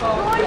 Hey,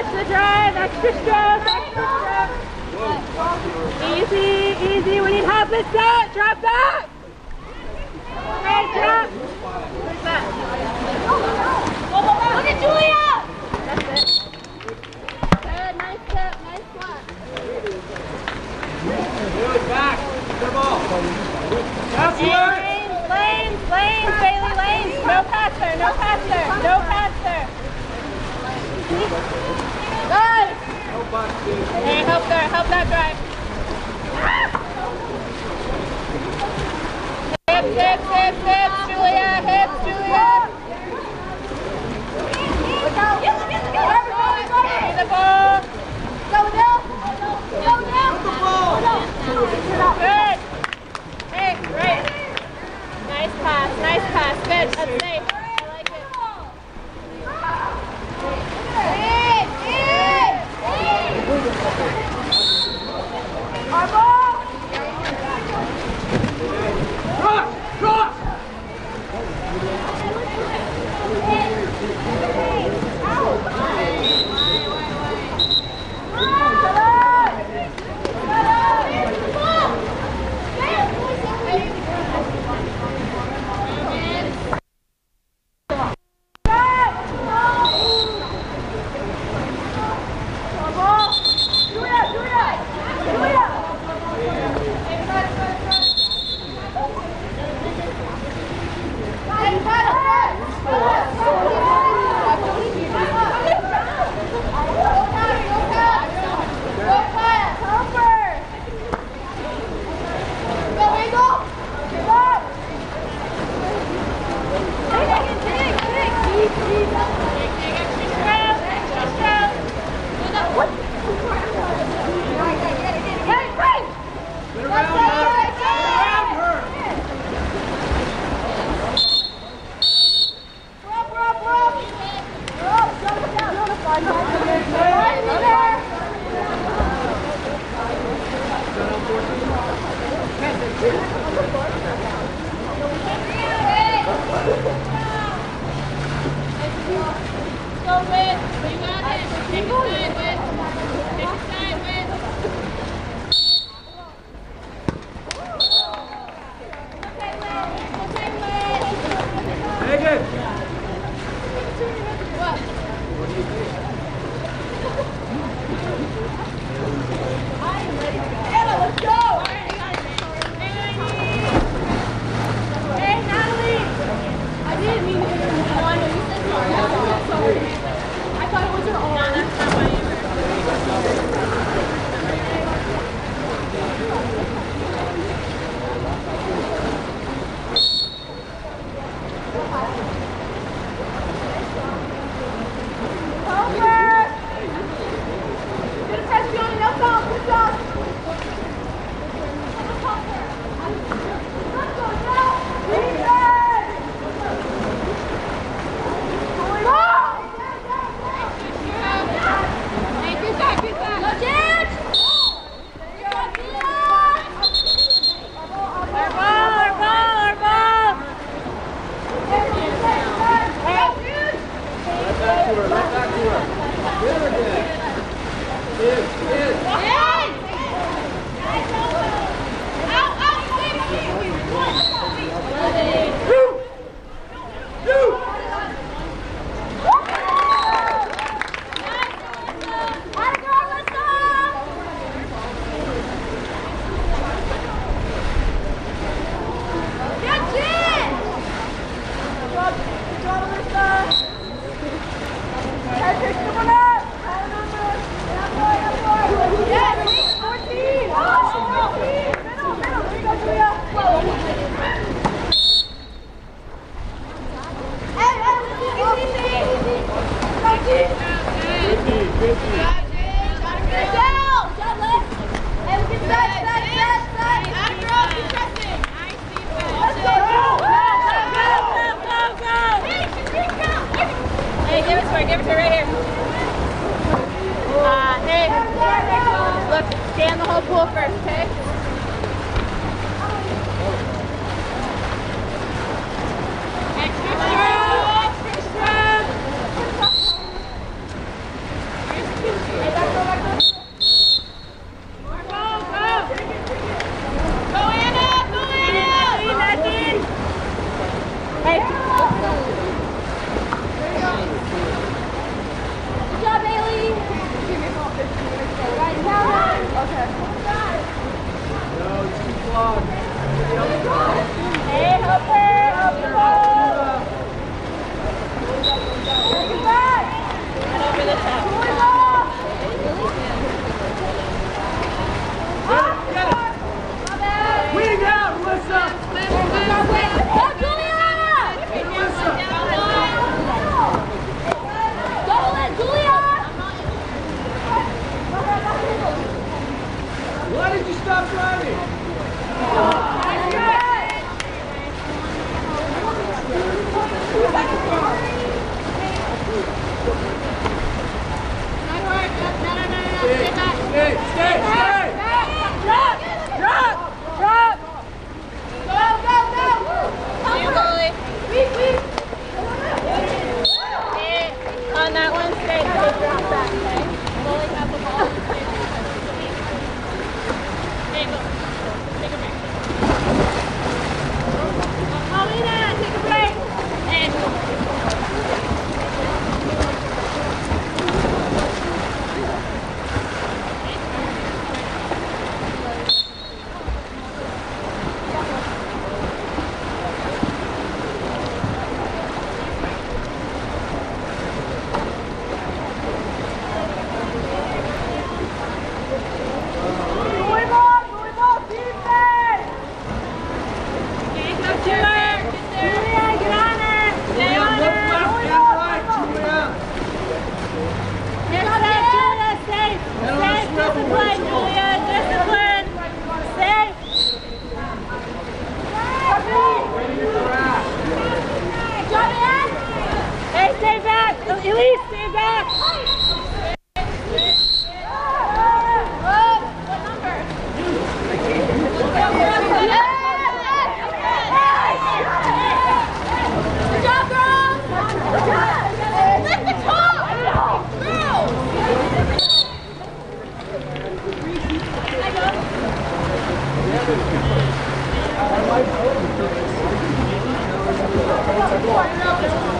Watch the drive. Extra stroke. Extra stroke. Easy, easy. We need help that. Drop back. Okay, drop. Look at Julia. That's it. Good. Nice step. Nice squat. Lanes, lanes, lanes, Bailey, lanes. No passer, no passer, no passer. Good. Hey, help there, help that drive. Hips, hips, hips, hips, Julia, Qual foi look, scan the whole pool first, okay? Wing out, Melissa! 把这个给我